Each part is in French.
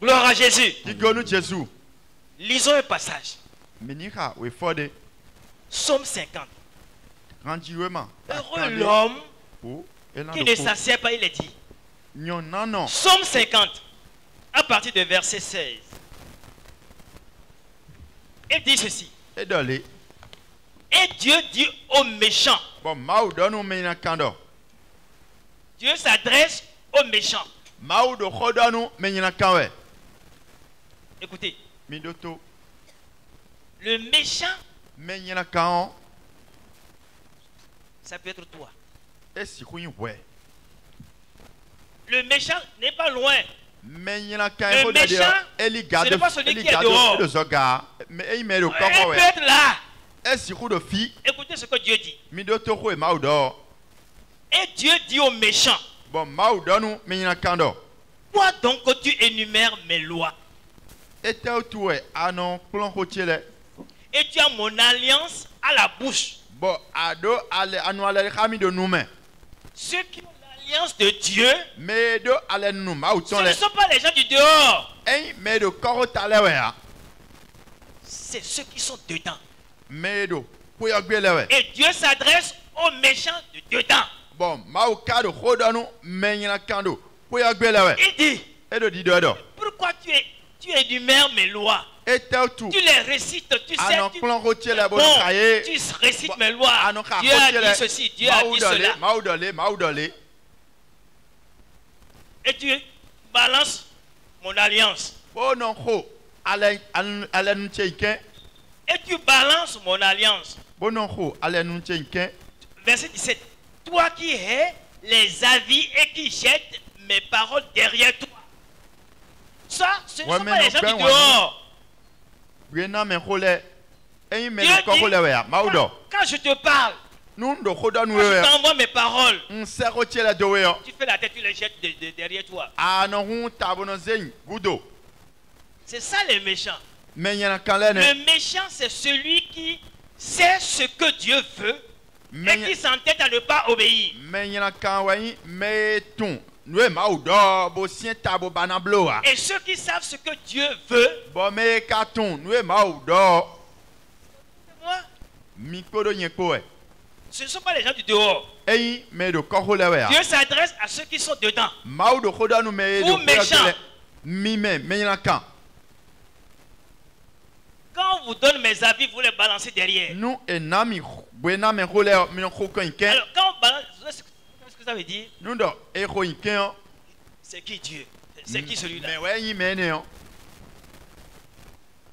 Gloire à Jésus. Jésus. Lisons un passage. Psaume 50. Ranjiwema. Heureux l'homme Oh. Qui ne s'assied pas, il est dit. Psaume 50, à partir de verset 16. Il dit ceci. Et Dieu dit aux méchants. Dieu s'adresse aux méchants. Écoutez, Midoto. le méchant, Mena kan. ça peut être toi. Esi kuyin we. Le méchant n'est pas loin. Mena kan Le ko de méchant, ce n'est pas celui qui est dehors. de zoga. Do Il koko peut we. être là. Esi ku do fi. Écoutez ce que Dieu dit. Midoto ko e mau do. Et Dieu dit aux méchants, Bon, mau donu mena kando. Pourquoi donc tu énumères mes lois et tu as mon alliance à la bouche. Ceux qui ont l'alliance de Dieu, ce ne sont pas les gens du dehors, we a. c'est ceux qui sont dedans. Et Dieu s'adresse aux méchants de dedans. Bon. Il dit, Edo di do do. pourquoi tu, es, tu énumères mes lois tu. Les récites, tu sais, tu, bon, tu récites mes lois. Dieu a dit ceci, Dieu a dit cela. Et tu balances mon alliance. Chenken. Et tu balances mon alliance. Chenken. Verset 17. Toi qui hais les avis et qui jettes mes paroles derrière toi. Ça, ce ne sont pas les gens ouais, dehors. Quand, quand je te parle, quand je t'envoie mes paroles, yo. tu fais la tête, tu les jettes de- de- derrière toi. Gudo. C'est ça les méchants. Le méchant, c'est celui qui sait ce que Dieu veut et Mais qui s'entête à ne pas obéir. Et ceux qui savent ce que Dieu veut, moi, e. ce ne sont pas les gens du dehors. Dieu s'adresse à ceux qui sont dedans. Vous do méchants. Quand. On vous donne mes avis, vous les balancez derrière. Ken. Alors, quand on balance, vous savez ce que ce que ça veut dire Nous do e ko ken. C'est qui Dieu? C'est qui celui-là? Mais ouais y me ne.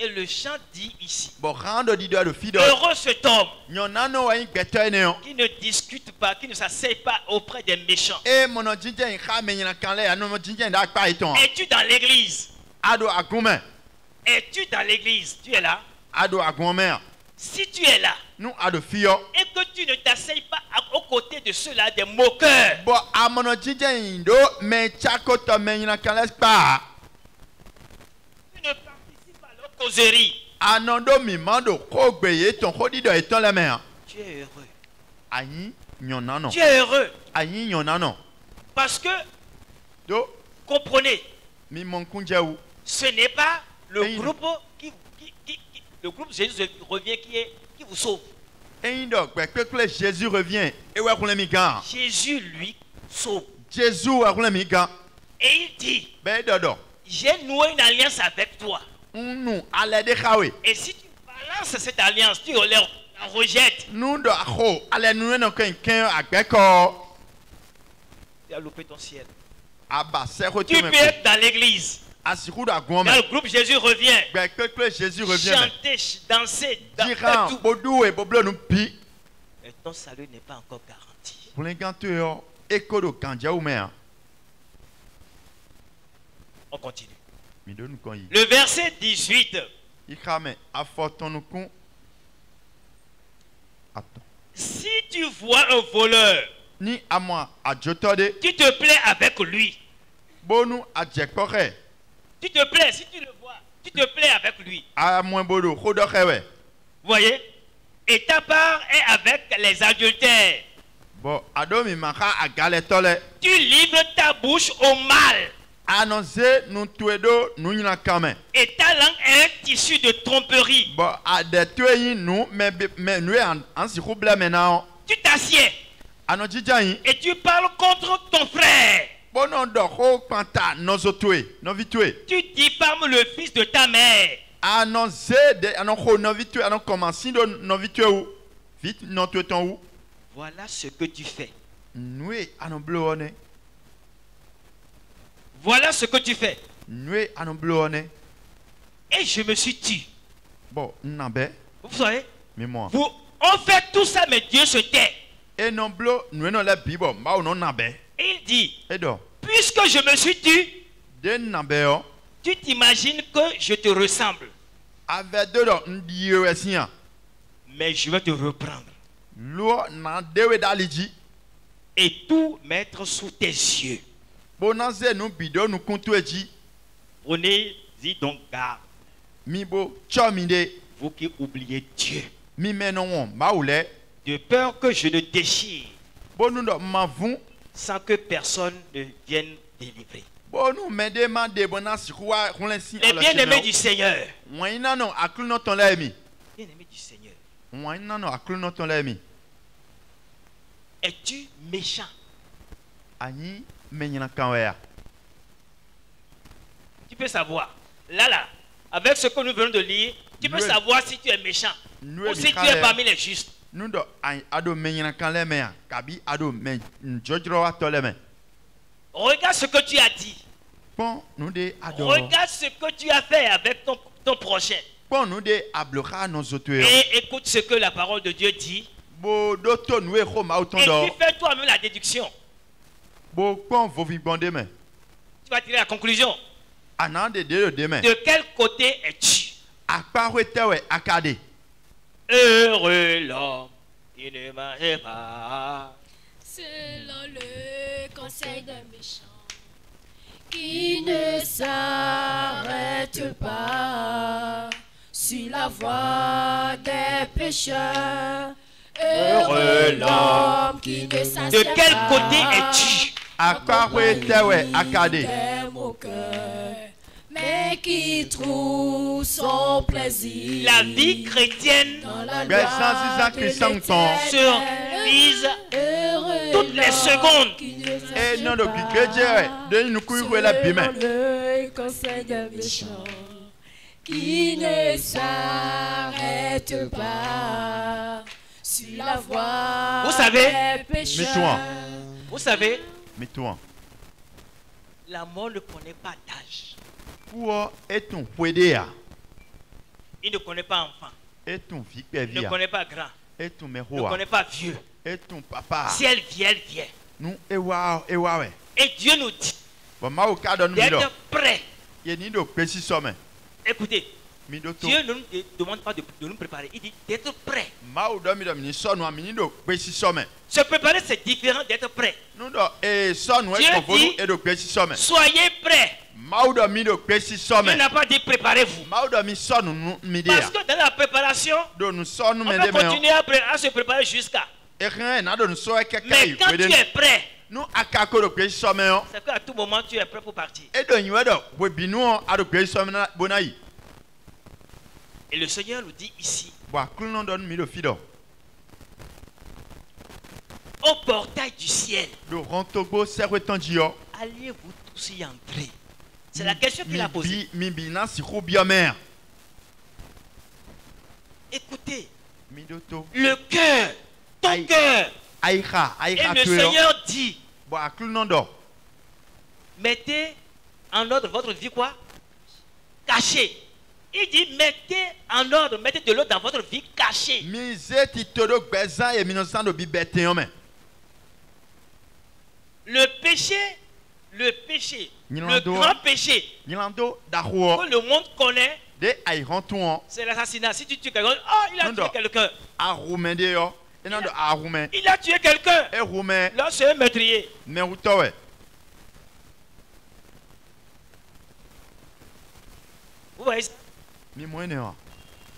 Et le chant dit ici Bon rando di do do fido. Heureux cet homme Nyonano wa gbeto ne. qui ne discute pas, qui ne s'asseye pas auprès des méchants. E mono jinja in kha me nyina kan le anu mo jinja nda pa iton. Es-tu dans l'église? Ado agume. Es-tu dans l'église? Tu es là? Ado agume. Si tu es là Nu ado fio. et que tu ne t'asseyes côtés de ceux-là, des moqueurs, tu ne participes à leur causerie, Anondo mi mando ko gbeye ton ko di do eton le me. han. tu es heureux. Ayin nyonano. Tu es heureux Ayin nyonano. parce que, Do comprenez, mi mon kunje ou. ce n'est pas le groupe qui, qui- qui- qui- le groupe Jésus revient qui est qui vous sauve. Eyin do gbe pe pe Jésus revient. Jésus lui sauve. Jésus. Et il dit, j'ai noué une alliance avec toi. Et si tu balances cette alliance, tu la rejettes, ken agbeko. tu as loupé ton ciel. sẹ́kọ̀ tí Tu peux être dans l'église. Mẹ́ le groupe Jésus revient, pépé jésus revient chanter, ch- danser, dans- Mais ton salut n'est pas encore garanti. On continue. Le verset 18. ika mẹ́ afɔtɔnukun atɔ Si tu vois un voleur, tu te plais avec lui. Tu te plais, si tu le vois, tu te plais avec lui. Vous voyez? Et ta part est avec les adultères. Tu livres ta bouche au mal. Annoncer nous tuer do nous. Et ta langue est un tissu de tromperie. Bon, à des tuer nous, mais mais nous en maintenant. Tu t'assieds et tu parles contre ton frère. Tu diffames le fils de ta mère. Voilà ce que tu fais. Voilà ce que tu fais. Et je me suis tu. Bon, Vous savez, mais moi. vous, on fait tout ça, mais Dieu se tait. Et non nous la bible, il dit, Et donc, puisque je me suis oh. tu t'imagines que je te ressemble. Mais je vais te reprendre et tout mettre sous tes yeux. Eji. Prenez-y donc garde, vous qui oubliez Dieu, de peur que je ne déchire Sans que personne ne vienne délivrer. Les bien-aimés du Seigneur, bien-aimés du Seigneur, es-tu méchant? Tu peux savoir. Là, là, avec ce que nous venons de lire, tu peux savoir si tu es méchant ou si tu es parmi les justes. Kabi. Regarde ce que tu as dit. De. Regarde ce que tu as fait avec ton, ton prochain. De. Et écoute ce que la parole de Dieu dit. Bo to e Et fais toi-même la déduction. Bo. Tu vas tirer la conclusion. De de de me. De quel côté es-tu? Akpa akade. Heureux l'homme qui ne mange pas. Selon le conseil d'un méchant qui ne s'arrête pas sur la voie des pécheurs. Heureux l'homme qui ne s'assied De quel côté es-tu? Mais qui trouve son plaisir La vie chrétienne dans la Isaac de vise Heureux toutes les secondes. qui ne E s'assied non we. De nous we la le conseil méchants qui ne s'arrête pas sur la voie Vous savez, pécheurs. Mets-toi. Vous savez, Mais toi, la mort ne connaît pas d'âge. Pour et ton. Il ne connaît pas enfant. Et ton fille Il ne connaît pas grand. Et ton Il ne connaît pas vieux. Et ton papa. Si elle vient, elle vient. Nous e wa e wa we. Et Dieu nous dit Bon ma pesi some. Écoutez. Dieu ne nous de- demande pas de, de nous préparer. Il dit d'être prêt. Se préparer, c'est différent d'être prêt. E Dieu dit- e. Soyez prêts. Dieu n'a pas dit préparez-vous. Parce que dans la préparation, on peut continuer à, se préparer jusqu'à. Keke Mais quand tu es prêt, yo. c'est qu'à tout moment, tu es prêt pour partir. Et le Seigneur nous dit ici, au portail du ciel, alliez-vous tous y entrer? C'est la question qu'il a posée. Écoutez, le cœur, ton cœur. Et le. Seigneur dit, mettez en ordre votre vie quoi? Cachée. Il dit, mettez en ordre, mettez de l'eau dans votre vie cachée. Le péché, le péché, le grand péché que le monde connaît, c'est l'assassinat. Si tu tues quelqu'un, oh, il a tué quelqu'un. do a. Il a tué quelqu'un. Là, c'est un meurtrier. Vous voyez ça.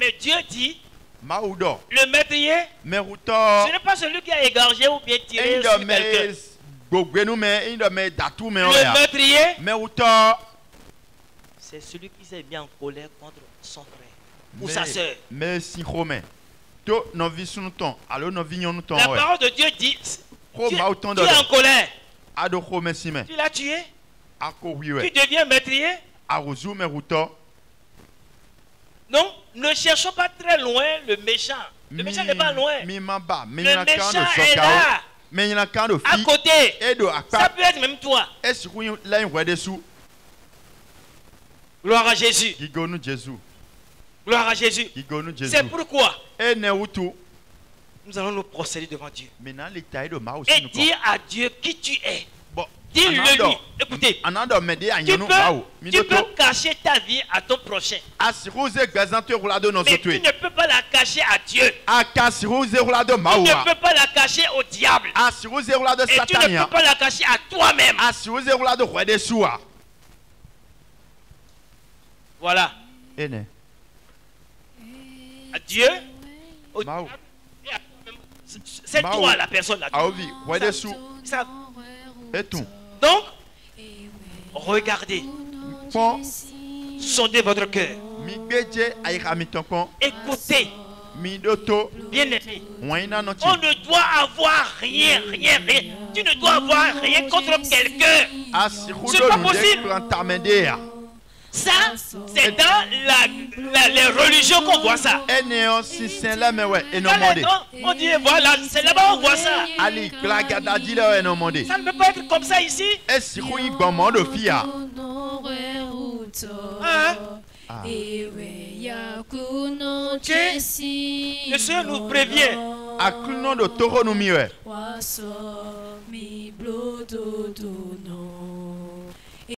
Mais Dieu dit, le meurtrier, ce n'est pas celui qui a égorgé ou bien tiré sur quelqu'un. Le meurtrier, c'est celui qui s'est mis en colère contre son frère ou sa soeur. La parole de Dieu dit tu, tu es en colère, tu l'as tué, tu deviens meurtrier. Donc, ne cherchons pas très loin le méchant. Le méchant n'est pas loin. Le méchant est là, à côté. Ça peut être même toi. Gloire à Jésus. Gloire à Jésus. C'est pourquoi nous allons nous procéder devant Dieu et dire à Dieu qui tu es. Dis-le lui. Écoutez, tu peux, tu cacher ta vie à ton prochain. Mais tu ne peux pas la cacher à Dieu. Tu ne peux pas la cacher au diable. Et tu ne peux pas la cacher à toi-même. Voilà. À Dieu. au diable. C'est- toi la personne là. Ça- Donc, regardez, sondez votre cœur. Écoutez, mi do to bien aimé. wɔnyi na On ne doit avoir rien, rien, rien. Tu ne dois avoir rien contre quelqu'un. C'est pas possible. Ça, c'est dans la, la- les religions qu'on voit ça. Dans les de on dit voilà, c'est là-bas on voit ça. de Ça ne peut pas être comme ça ici. ya Hein? Ah. Le Seigneur nous prévient. akulunɔ